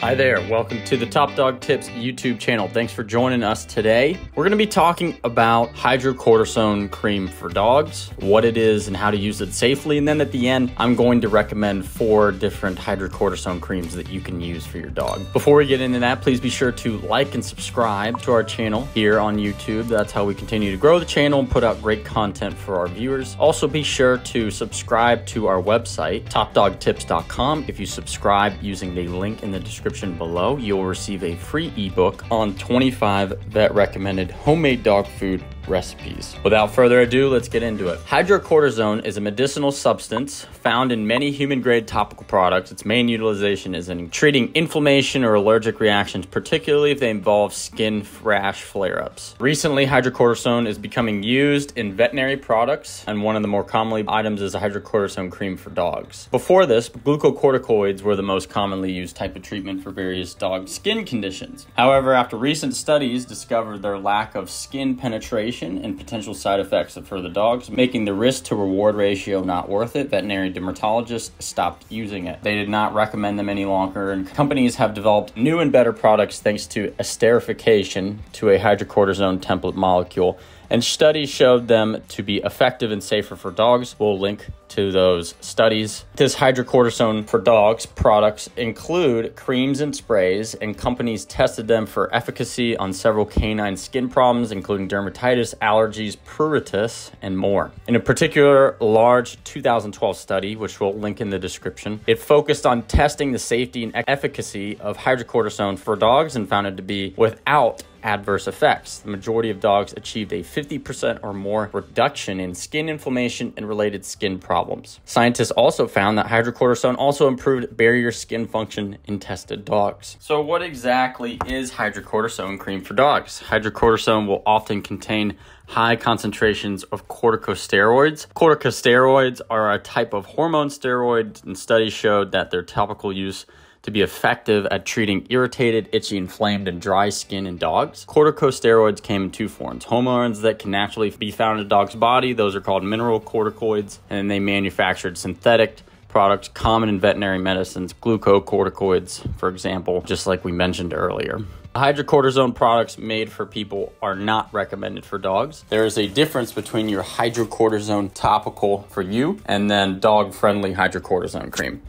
Hi there, welcome to the Top Dog Tips YouTube channel. Thanks for joining us today. We're going to be talking about hydrocortisone cream for dogs, what it is and how to use it safely. And then at the end, I'm going to recommend four different hydrocortisone creams that you can use for your dog. Before we get into that, please be sure to like and subscribe to our channel here on YouTube. That's how we continue to grow the channel and put out great content for our viewers. Also, be sure to subscribe to our website, topdogtips.com. If you subscribe using the link in the description, description below, you'll receive a free ebook on 25 vet recommended homemade dog food recipes. Without further ado, let's get into it. Hydrocortisone is a medicinal substance found in many human grade topical products. Its main utilization is in treating inflammation or allergic reactions, particularly if they involve skin rash flare ups. Recently, hydrocortisone is becoming used in veterinary products, and one of the more commonly items is a hydrocortisone cream for dogs. Before this, glucocorticoids were the most commonly used type of treatment for various dog skin conditions. However, after recent studies discovered their lack of skin penetration and potential side effects for the dogs, making the risk to reward ratio not worth it. Veterinary dermatologists stopped using it. They did not recommend them any longer, and companies have developed new and better products thanks to esterification to a hydrocortisone template molecule and studies showed them to be effective and safer for dogs. We'll link to those studies. This hydrocortisone for dogs products include creams and sprays, and companies tested them for efficacy on several canine skin problems, including dermatitis, allergies, pruritus, and more. In a particular large 2012 study, which we'll link in the description, it focused on testing the safety and efficacy of hydrocortisone for dogs and found it to be without adverse effects. The majority of dogs achieved a 50% or more reduction in skin inflammation and related skin problems. Scientists also found that hydrocortisone also improved barrier skin function in tested dogs. So, what exactly is hydrocortisone cream for dogs? Hydrocortisone will often contain high concentrations of corticosteroids. Corticosteroids are a type of hormone steroid, and studies showed that their topical use to be effective at treating irritated, itchy, inflamed, and dry skin in dogs. Corticosteroids came in two forms hormones that can naturally be found in a dog's body, those are called mineralocorticoids, and then they manufactured synthetic products common in veterinary medicines, glucocorticoids, for example, just like we mentioned earlier. Hydrocortisone products made for people are not recommended for dogs. There is a difference between your hydrocortisone topical for you and then dog friendly hydrocortisone cream.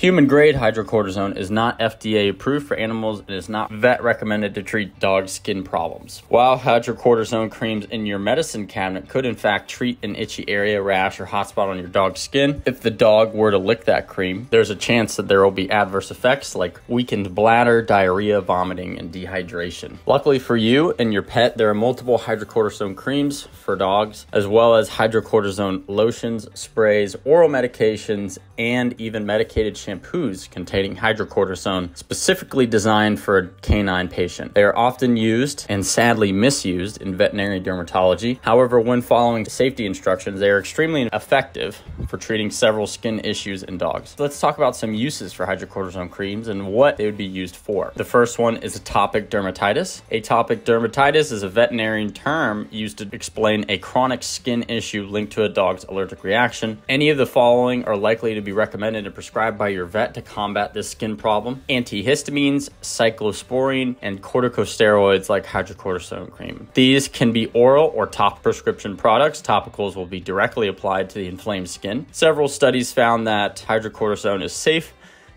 Human grade hydrocortisone is not FDA approved for animals and is not vet recommended to treat dog skin problems. While hydrocortisone creams in your medicine cabinet could in fact treat an itchy area, rash, or hot spot on your dog's skin, if the dog were to lick that cream, there's a chance that there will be adverse effects like weakened bladder, diarrhea, vomiting, and dehydration. Luckily for you and your pet, there are multiple hydrocortisone creams for dogs, as well as hydrocortisone lotions, sprays, oral medications, and even medicated shampoos containing hydrocortisone specifically designed for a canine patient. They are often used and sadly misused in veterinary dermatology. However, when following safety instructions, they are extremely effective for treating several skin issues in dogs. let's talk about some uses for hydrocortisone creams and what they would be used for. The first one is atopic dermatitis. Atopic dermatitis is a veterinary term used to explain a chronic skin issue linked to a dog's allergic reaction. Any of the following are likely to be recommended and prescribed by your your vet to combat this skin problem antihistamines, cyclosporine, and corticosteroids like hydrocortisone cream. These can be oral or top prescription products. Topicals will be directly applied to the inflamed skin. Several studies found that hydrocortisone is safe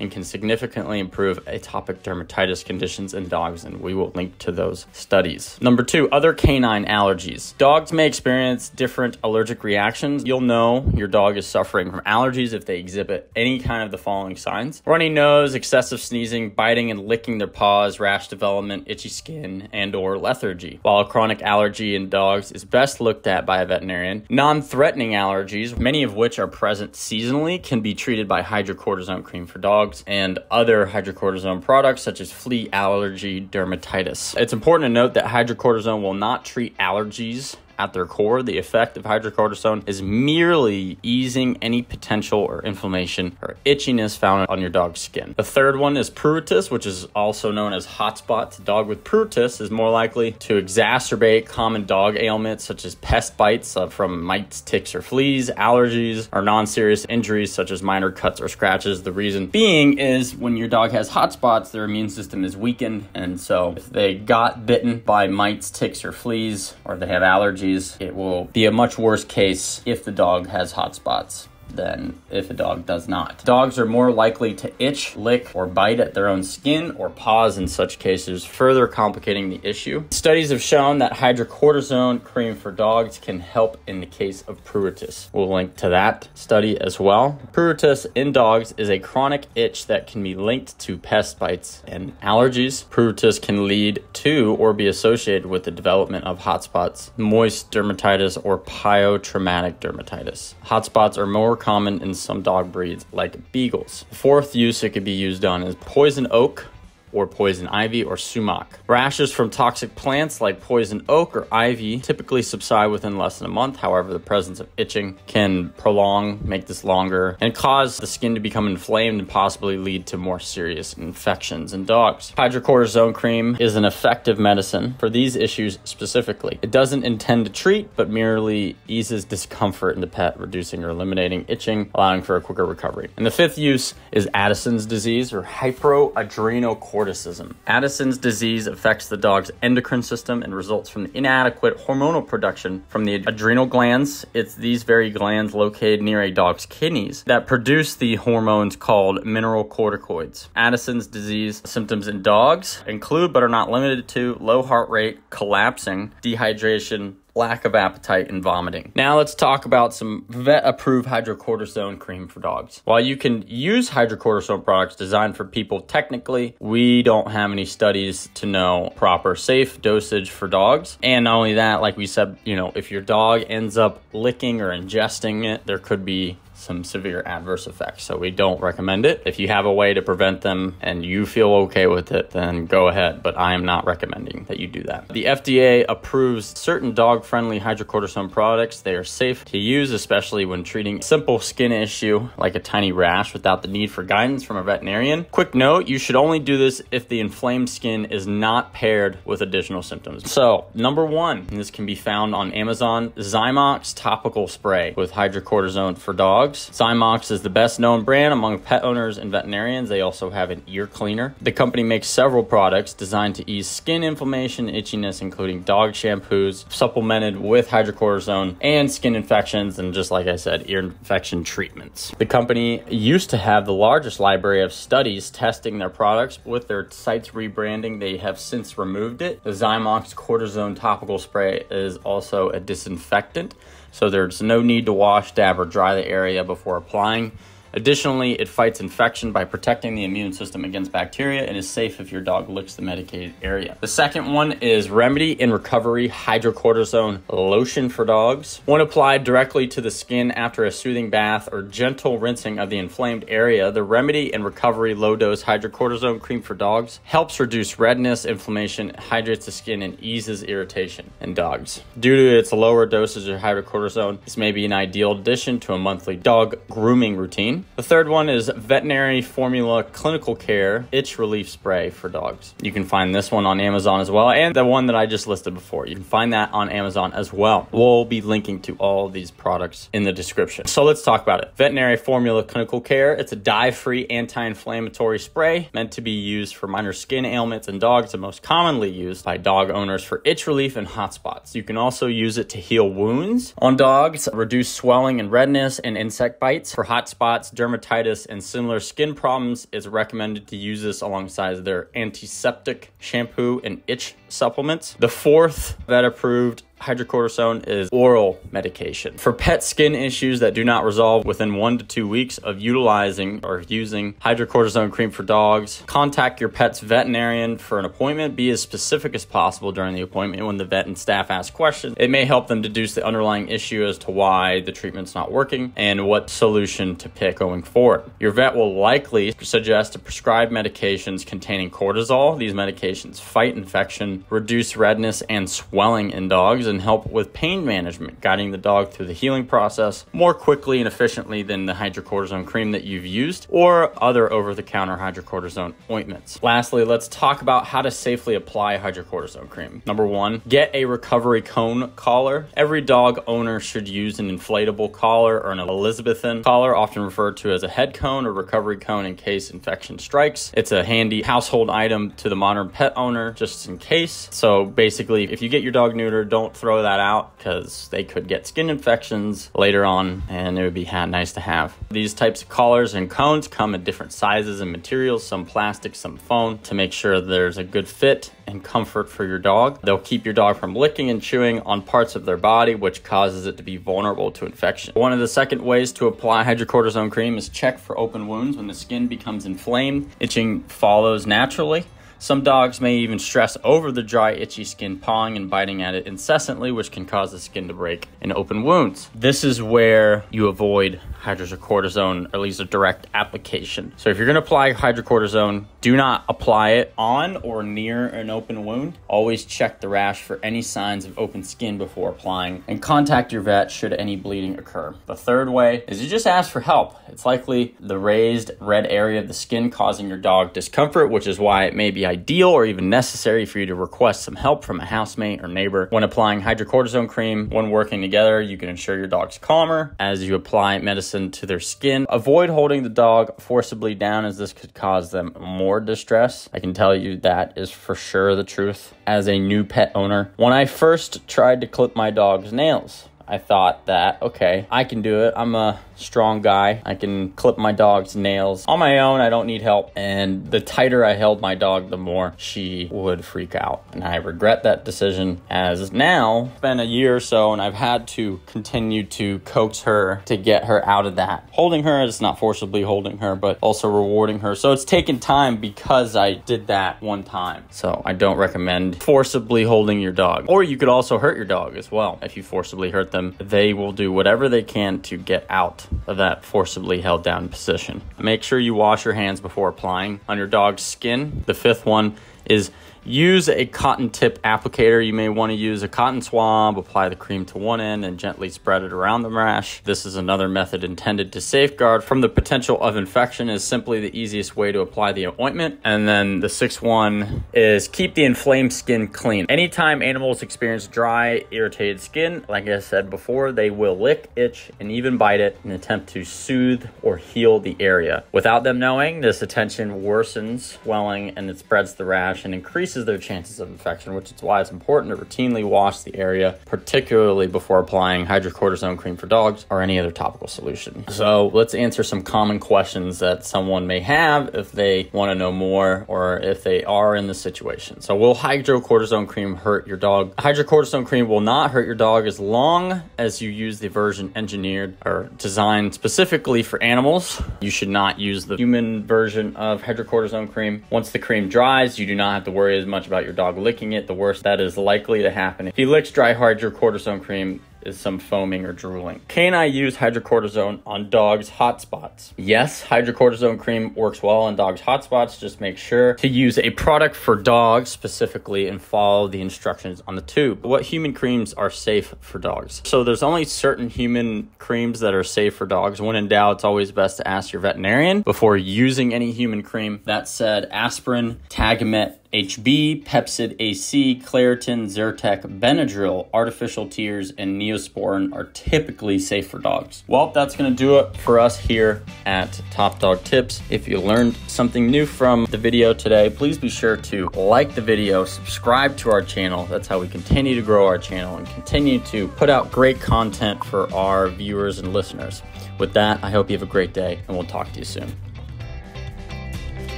and can significantly improve atopic dermatitis conditions in dogs, and we will link to those studies. Number two, other canine allergies. Dogs may experience different allergic reactions. You'll know your dog is suffering from allergies if they exhibit any kind of the following signs runny nose, excessive sneezing, biting and licking their paws, rash development, itchy skin, and or lethargy. While a chronic allergy in dogs is best looked at by a veterinarian, non-threatening allergies, many of which are present seasonally, can be treated by hydrocortisone cream for dogs and other hydrocortisone products such as flea allergy dermatitis. It's important to note that hydrocortisone will not treat allergies at their core, the effect of hydrocortisone is merely easing any potential or inflammation or itchiness found on your dog's skin. The third one is pruritus, which is also known as hot spots. A dog with pruritus is more likely to exacerbate common dog ailments such as pest bites uh, from mites, ticks, or fleas, allergies, or non serious injuries such as minor cuts or scratches. The reason being is when your dog has hot spots, their immune system is weakened. And so if they got bitten by mites, ticks, or fleas, or they have allergies, it will be a much worse case if the dog has hot spots than if a dog does not. Dogs are more likely to itch, lick, or bite at their own skin or paws in such cases, further complicating the issue. Studies have shown that hydrocortisone cream for dogs can help in the case of pruritus. We'll link to that study as well. Pruritus in dogs is a chronic itch that can be linked to pest bites and allergies. Pruritus can lead to or be associated with the development of hotspots, moist dermatitis, or pyotraumatic dermatitis. Hotspots are more common in some dog breeds like beagles. fourth use it could be used on is poison oak, or poison ivy or sumac. Rashes from toxic plants like poison oak or ivy typically subside within less than a month. However, the presence of itching can prolong, make this longer, and cause the skin to become inflamed and possibly lead to more serious infections in dogs. Hydrocortisone cream is an effective medicine for these issues specifically. It doesn't intend to treat, but merely eases discomfort in the pet, reducing or eliminating itching, allowing for a quicker recovery. And the fifth use is Addison's disease or hypoadrenocortisonemia corticism. Addison's disease affects the dog's endocrine system and results from inadequate hormonal production from the adrenal glands. It's these very glands located near a dog's kidneys that produce the hormones called mineralocorticoids. Addison's disease symptoms in dogs include but are not limited to low heart rate, collapsing, dehydration, lack of appetite, and vomiting. Now let's talk about some vet approved hydrocortisone cream for dogs. While you can use hydrocortisone products designed for people, technically, we don't have any studies to know proper safe dosage for dogs. And not only that, like we said, you know, if your dog ends up licking or ingesting it, there could be some severe adverse effects. So we don't recommend it. If you have a way to prevent them and you feel okay with it, then go ahead. But I am not recommending that you do that. The FDA approves certain dog friendly hydrocortisone products. They are safe to use, especially when treating simple skin issue like a tiny rash without the need for guidance from a veterinarian. Quick note you should only do this if the inflamed skin is not paired with additional symptoms. So, number one, this can be found on Amazon Zymox topical spray with hydrocortisone for dogs dogs. Zymox is the best known brand among pet owners and veterinarians. They also have an ear cleaner. The company makes several products designed to ease skin inflammation, itchiness, including dog shampoos, supplemented with hydrocortisone, and skin infections, and just like I said, ear infection treatments. The company used to have the largest library of studies testing their products. With their site's rebranding, they have since removed it. The Zymox cortisone topical spray is also a disinfectant so there's no need to wash, dab, or dry the area before applying. Additionally, it fights infection by protecting the immune system against bacteria and is safe if your dog licks the medicated area. The second one is Remedy & Recovery Hydrocortisone Lotion for Dogs. When applied directly to the skin after a soothing bath or gentle rinsing of the inflamed area, the Remedy & Recovery Low Dose Hydrocortisone Cream for Dogs helps reduce redness, inflammation, hydrates the skin, and eases irritation in dogs. Due to its lower dosage of hydrocortisone, this may be an ideal addition to a monthly dog grooming routine. The third one is Veterinary Formula Clinical Care Itch Relief Spray for dogs. You can find this one on Amazon as well, and the one that I just listed before. You can find that on Amazon as well. We'll be linking to all these products in the description. So let's talk about it. Veterinary Formula Clinical Care. It's a dye-free anti-inflammatory spray meant to be used for minor skin ailments in dogs and most commonly used by dog owners for itch relief and hot spots. You can also use it to heal wounds on dogs, reduce swelling and redness and insect bites for hot spots dermatitis, and similar skin problems, it's recommended to use this alongside their antiseptic shampoo and itch supplements. The fourth vet approved hydrocortisone is oral medication. For pet skin issues that do not resolve within one to two weeks of utilizing or using hydrocortisone cream for dogs, contact your pet's veterinarian for an appointment. Be as specific as possible during the appointment when the vet and staff ask questions. It may help them deduce the underlying issue as to why the treatment's not working and what solution to pick going forward. Your vet will likely suggest to prescribe medications containing cortisol. These medications fight infection, reduce redness and swelling in dogs and help with pain management, guiding the dog through the healing process more quickly and efficiently than the hydrocortisone cream that you've used or other over the counter hydrocortisone ointments. Lastly, let's talk about how to safely apply hydrocortisone cream. Number one, get a recovery cone collar. Every dog owner should use an inflatable collar or an Elizabethan collar, often referred to as a head cone or recovery cone in case infection strikes. It's a handy household item to the modern pet owner just in case. So basically, if you get your dog neutered, don't throw that out because they could get skin infections later on and it would be nice to have. These types of collars and cones come in different sizes and materials, some plastic, some foam, to make sure there's a good fit and comfort for your dog. They'll keep your dog from licking and chewing on parts of their body, which causes it to be vulnerable to infection. One of the second ways to apply hydrocortisone cream is check for open wounds when the skin becomes inflamed. Itching follows naturally. Some dogs may even stress over the dry, itchy skin, pawing and biting at it incessantly, which can cause the skin to break and open wounds. This is where you avoid hydrocortisone, or at least a direct application. So if you're going to apply hydrocortisone, do not apply it on or near an open wound. Always check the rash for any signs of open skin before applying and contact your vet should any bleeding occur. The third way is you just ask for help. It's likely the raised red area of the skin causing your dog discomfort, which is why it may be ideal or even necessary for you to request some help from a housemate or neighbor. When applying hydrocortisone cream, when working together, you can ensure your dog's calmer as you apply medicine to their skin. Avoid holding the dog forcibly down as this could cause them more distress. I can tell you that is for sure the truth as a new pet owner. When I first tried to clip my dog's nails, I thought that, okay, I can do it. I'm a strong guy. I can clip my dog's nails on my own. I don't need help. And the tighter I held my dog, the more she would freak out. And I regret that decision as now it's been a year or so and I've had to continue to coax her to get her out of that. Holding her is not forcibly holding her, but also rewarding her. So it's taken time because I did that one time. So I don't recommend forcibly holding your dog. Or you could also hurt your dog as well. If you forcibly hurt them, they will do whatever they can to get out of that forcibly held down position. Make sure you wash your hands before applying on your dog's skin. The fifth one is Use a cotton tip applicator. You may want to use a cotton swab, apply the cream to one end, and gently spread it around the rash. This is another method intended to safeguard from the potential of infection is simply the easiest way to apply the ointment. And then the sixth one is keep the inflamed skin clean. Anytime animals experience dry, irritated skin, like I said before, they will lick, itch, and even bite it in an attempt to soothe or heal the area. Without them knowing, this attention worsens swelling and it spreads the rash and increases increases their chances of infection, which is why it's important to routinely wash the area, particularly before applying hydrocortisone cream for dogs or any other topical solution. So let's answer some common questions that someone may have if they want to know more or if they are in the situation. So will hydrocortisone cream hurt your dog? Hydrocortisone cream will not hurt your dog as long as you use the version engineered or designed specifically for animals. You should not use the human version of hydrocortisone cream. Once the cream dries, you do not have to worry as much about your dog licking it, the worse that is likely to happen. If he licks dry hydrocortisone cream, is some foaming or drooling. Can I use hydrocortisone on dogs' hot spots? Yes, hydrocortisone cream works well on dogs' hot spots. Just make sure to use a product for dogs specifically and follow the instructions on the tube. What human creams are safe for dogs? So there's only certain human creams that are safe for dogs. When in doubt, it's always best to ask your veterinarian before using any human cream. That said, aspirin, Tagamet, HB, Pepcid AC, Claritin, Zyrtec, Benadryl, artificial tears, and Neosporin are typically safe for dogs. Well, that's going to do it for us here at Top Dog Tips. If you learned something new from the video today, please be sure to like the video, subscribe to our channel. That's how we continue to grow our channel and continue to put out great content for our viewers and listeners. With that, I hope you have a great day and we'll talk to you soon.